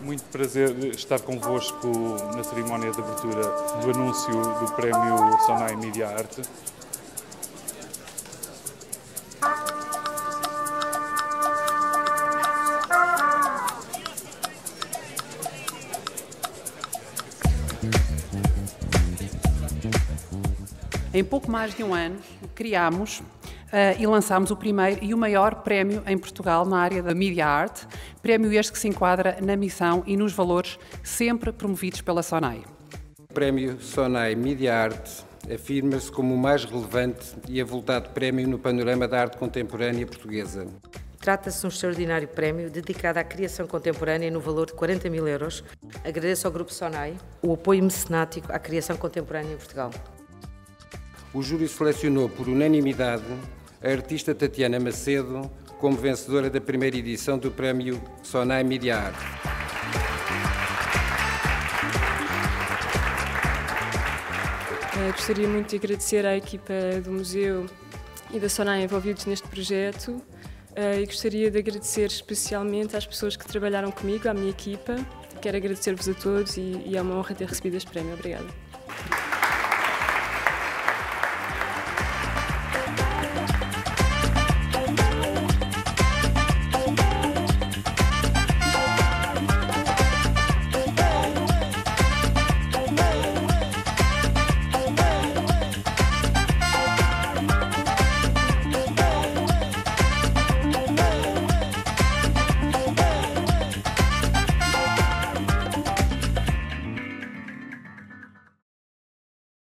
Muito prazer estar convosco na cerimónia de abertura do anúncio do Prémio Sonai Media Arte. Em pouco mais de um ano, criámos e lançámos o primeiro e o maior prémio em Portugal na área da Media Art, prémio este que se enquadra na missão e nos valores sempre promovidos pela SONAI. O prémio SONAI Media Art afirma-se como o mais relevante e avultado prémio no panorama da arte contemporânea portuguesa. Trata-se de um extraordinário prémio dedicado à criação contemporânea no valor de 40 mil euros. Agradeço ao Grupo SONAI o apoio mecenático à criação contemporânea em Portugal. O júri selecionou por unanimidade a artista Tatiana Macedo como vencedora da primeira edição do Prémio Sonai Media. Uh, gostaria muito de agradecer à equipa do museu e da Sonai envolvidos neste projeto uh, e gostaria de agradecer especialmente às pessoas que trabalharam comigo, à minha equipa. Quero agradecer-vos a todos e é uma honra ter recebido este prémio. Obrigada.